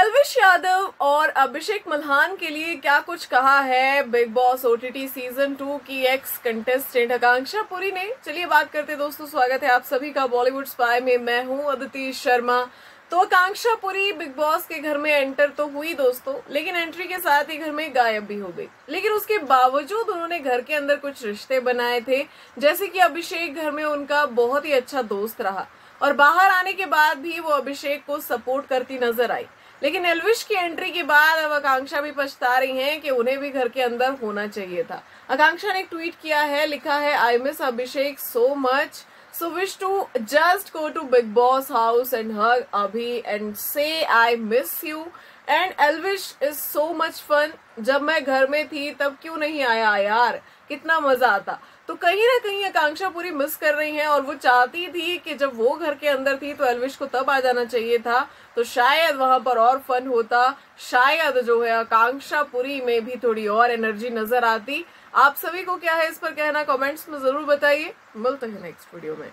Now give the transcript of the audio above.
एलविश यादव और अभिषेक मल्हान के लिए क्या कुछ कहा है? Bigg Boss OTT season two की एक्स कंटेस्टेंट आकांक्षा पुरी ने। चलिए बात करते दोस्तों, स्वागत है आप सभी का बॉलीवुड स्पाई में। मैं हूँ अदिति शर्मा तो आकांक्षा पुरी बिग बॉस के घर में एंटर तो हुई दोस्तों, लेकिन एंट्री के साथ ही घर में गायब भी हो गई। लेकिन उसके बावजूद उन्होंने घर के अंदर कुछ रिश्ते बनाए थे, जैसे कि अभिषेक घर में उनका बहुत ही अच्छा दोस्त रहा। और बाहर आने के बाद भी वो अभिषेक को सपोर्ट करती नज़र आई। लेकिन एलविश की एंट्री के बाद अब आकांक्षा भी पछता रही हैं कि उन्हें भी घर के अंदर होना चाहिए था। आकांक्षा ने ट्वीट किया है, लिखा है I miss Abhishek so much so wish to just go to Bigg Boss house and hug Abhi and say I miss you and Elvish is so much fun जब मैं घर में थी, तब क्यों नहीं आया यार? कितना मज़ा आता। तो कहीं ना कहीं आकांक्षा पूरी मिस कर रही हैं और वो चाहती थी कि जब वो घर के अंदर थी तो एलविश को तब आ जाना चाहिए था। तो शायद वहाँ पर और फन होता। शायद जो है आकांक्षा पूरी में भी थोड़ी और एनर्जी नज़र आती। आप सभी को क्या है इस पर कहना? कमेंट्स में ज़रूर बताइए। मिलते हैं नेक्स्ट वीडियो में।